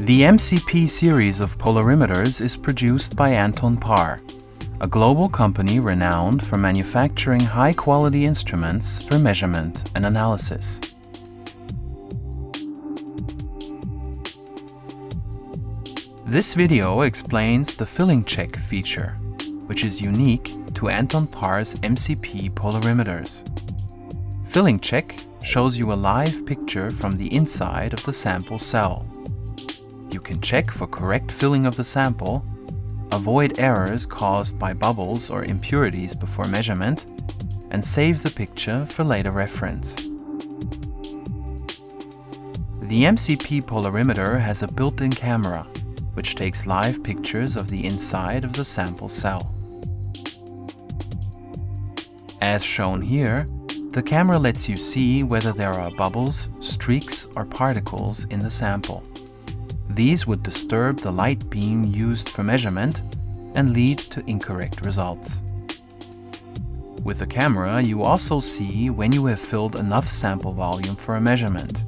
The MCP series of polarimeters is produced by Anton Paar, a global company renowned for manufacturing high-quality instruments for measurement and analysis. This video explains the filling check feature, which is unique to Anton Paar's MCP polarimeters. Filling check shows you a live picture from the inside of the sample cell. You can check for correct filling of the sample, avoid errors caused by bubbles or impurities before measurement, and save the picture for later reference. The MCP polarimeter has a built-in camera, which takes live pictures of the inside of the sample cell. As shown here, the camera lets you see whether there are bubbles, streaks or particles in the sample. These would disturb the light beam used for measurement and lead to incorrect results. With the camera, you also see when you have filled enough sample volume for a measurement,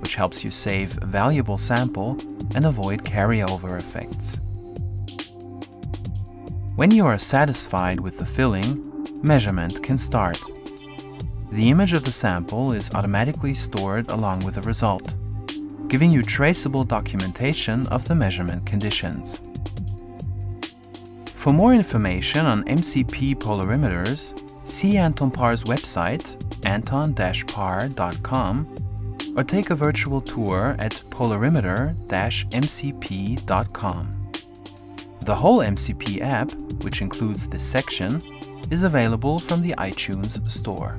which helps you save valuable sample and avoid carryover effects. When you are satisfied with the filling, measurement can start. The image of the sample is automatically stored along with the result, giving you traceable documentation of the measurement conditions. For more information on MCP polarimeters, see Anton Paar's website, anton-paar.com, or take a virtual tour at polarimeter-mcp.com. The whole MCP app, which includes this section, is available from the iTunes Store.